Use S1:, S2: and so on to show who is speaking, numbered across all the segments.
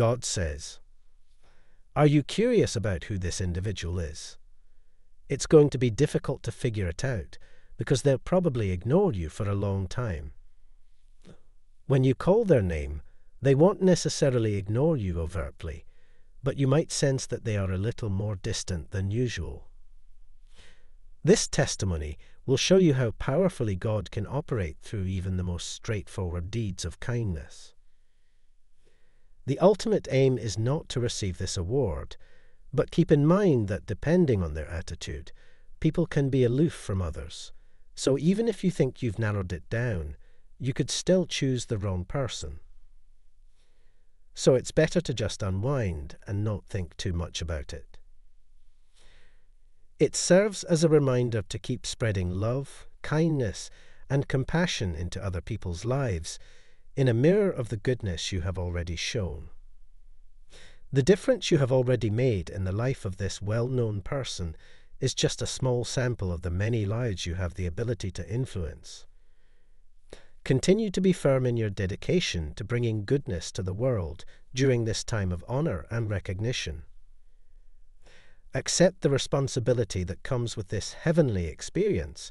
S1: God says, Are you curious about who this individual is? It's going to be difficult to figure it out because they'll probably ignore you for a long time. When you call their name, they won't necessarily ignore you overtly, but you might sense that they are a little more distant than usual. This testimony will show you how powerfully God can operate through even the most straightforward deeds of kindness. The ultimate aim is not to receive this award, but keep in mind that depending on their attitude, people can be aloof from others. So even if you think you've narrowed it down, you could still choose the wrong person. So it's better to just unwind and not think too much about it. It serves as a reminder to keep spreading love, kindness, and compassion into other people's lives in a mirror of the goodness you have already shown. The difference you have already made in the life of this well known person is just a small sample of the many lives you have the ability to influence. Continue to be firm in your dedication to bringing goodness to the world during this time of honour and recognition. Accept the responsibility that comes with this heavenly experience,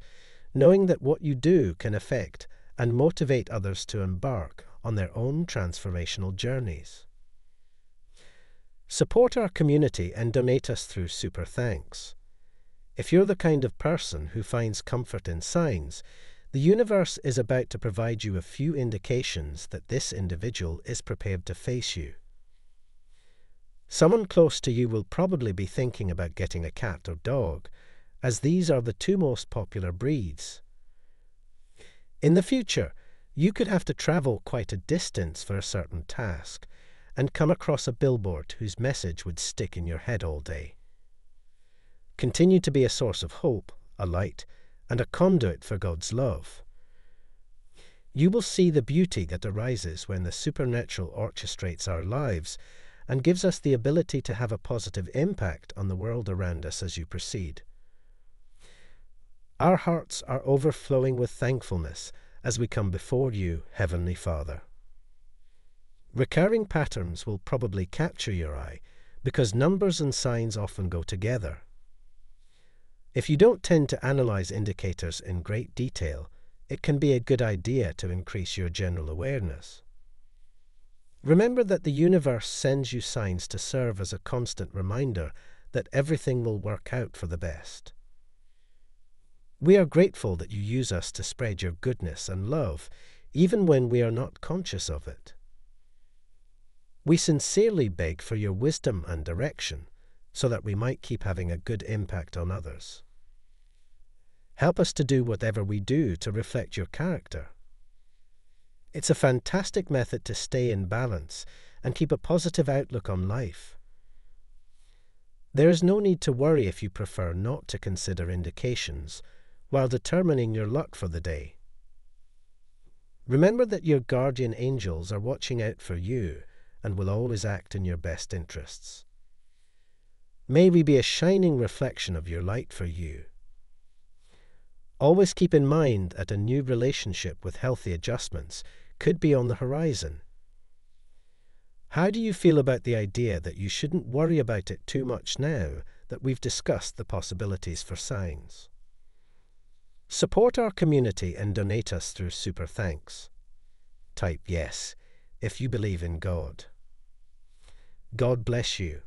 S1: knowing that what you do can affect and motivate others to embark on their own transformational journeys. Support our community and donate us through Super Thanks. If you're the kind of person who finds comfort in signs, the universe is about to provide you a few indications that this individual is prepared to face you. Someone close to you will probably be thinking about getting a cat or dog, as these are the two most popular breeds. In the future, you could have to travel quite a distance for a certain task and come across a billboard whose message would stick in your head all day. Continue to be a source of hope, a light, and a conduit for God's love. You will see the beauty that arises when the supernatural orchestrates our lives and gives us the ability to have a positive impact on the world around us as you proceed. Our hearts are overflowing with thankfulness as we come before you, Heavenly Father. Recurring patterns will probably capture your eye because numbers and signs often go together. If you don't tend to analyze indicators in great detail, it can be a good idea to increase your general awareness. Remember that the universe sends you signs to serve as a constant reminder that everything will work out for the best. We are grateful that you use us to spread your goodness and love, even when we are not conscious of it. We sincerely beg for your wisdom and direction so that we might keep having a good impact on others. Help us to do whatever we do to reflect your character. It's a fantastic method to stay in balance and keep a positive outlook on life. There is no need to worry if you prefer not to consider indications while determining your luck for the day. Remember that your guardian angels are watching out for you and will always act in your best interests. May we be a shining reflection of your light for you. Always keep in mind that a new relationship with healthy adjustments could be on the horizon. How do you feel about the idea that you shouldn't worry about it too much now that we've discussed the possibilities for signs? Support our community and donate us through Super Thanks. Type yes if you believe in God. God bless you.